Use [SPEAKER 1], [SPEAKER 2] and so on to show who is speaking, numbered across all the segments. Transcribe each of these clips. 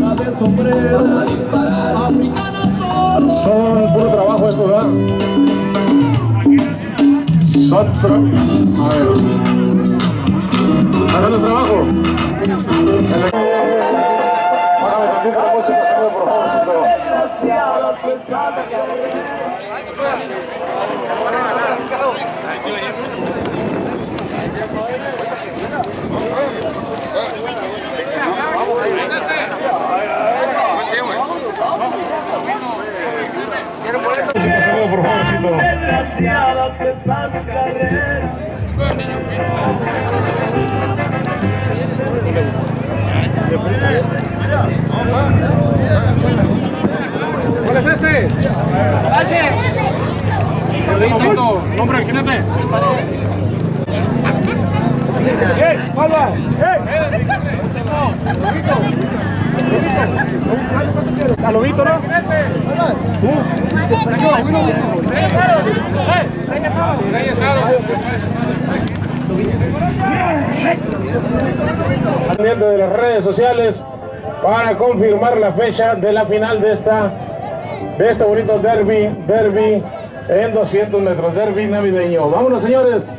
[SPEAKER 1] la del sombrero, a disparar, africanas son.
[SPEAKER 2] Son puro trabajo esto, ¿verdad? Son tra- A ver. Háganlo trabajo. Favorcito.
[SPEAKER 1] Desgraciadas esas carreras.
[SPEAKER 2] ¿Cuál es este? Rodito, nombre del jinete. ¡Eh! ¿Cuál va? ¡Eh! A ¿no? Pendiente de las redes sociales para confirmar la fecha de la final de esta de este bonito derby, derby en 200 metros, derby navideño. Vámonos, señores.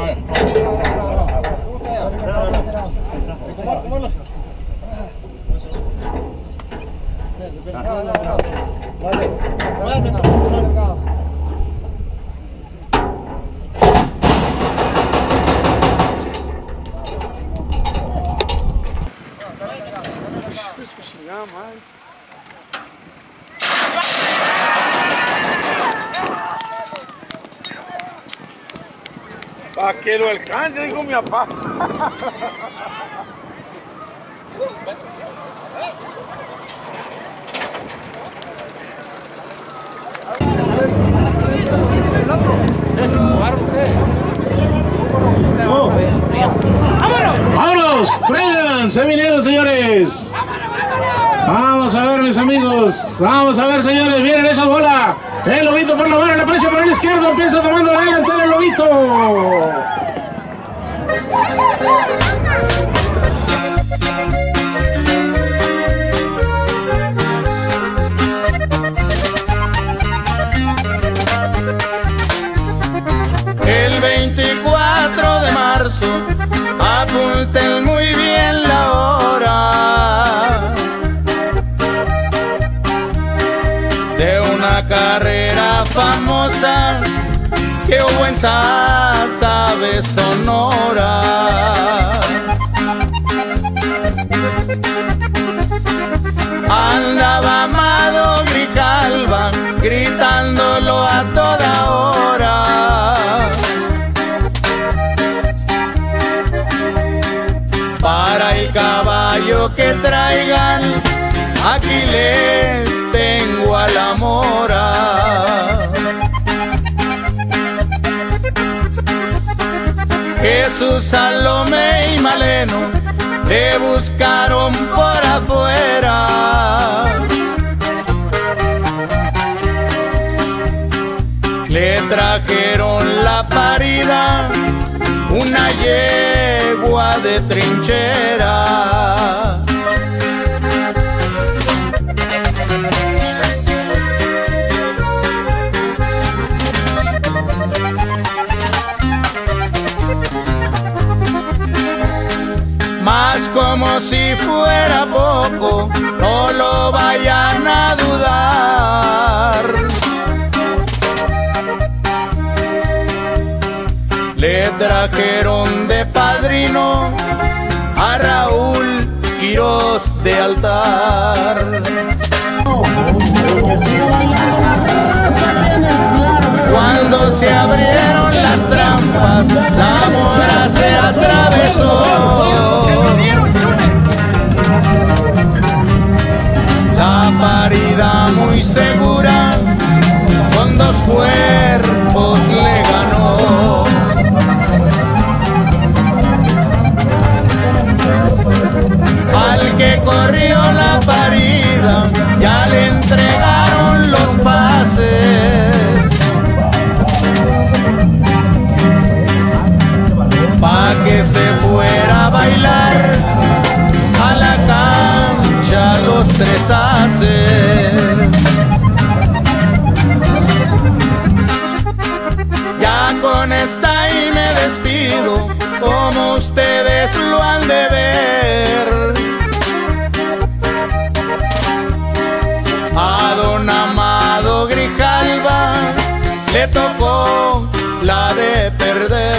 [SPEAKER 2] ahí no. Para que lo alcance, dijo mi papá. ¡Vámonos! ¡Traigan! ¡Se vinieron, señores! Vamos a ver, mis amigos. Vamos a ver, señores. Vienen esa El lobito por la mano, la presión por el izquierdo. Empieza tomando la delantera el lobito.
[SPEAKER 3] Una carrera famosa que hubo en Sabe Sonora. Andaba Amado Grijalva gritándolo a toda hora. Para el caballo que trae aquí les Jesús, Salomé y Maleno le buscaron por afuera. Le trajeron la parida, una yegua de trinchera. Como si fuera poco, no lo vayan a dudar. Le trajeron de padrino a Raúl Quirós de altar. Cuando se abrieron las trampas, la Ya con esta y me despido, como ustedes lo han de ver. A don Amado Grijalva le tocó la de perder.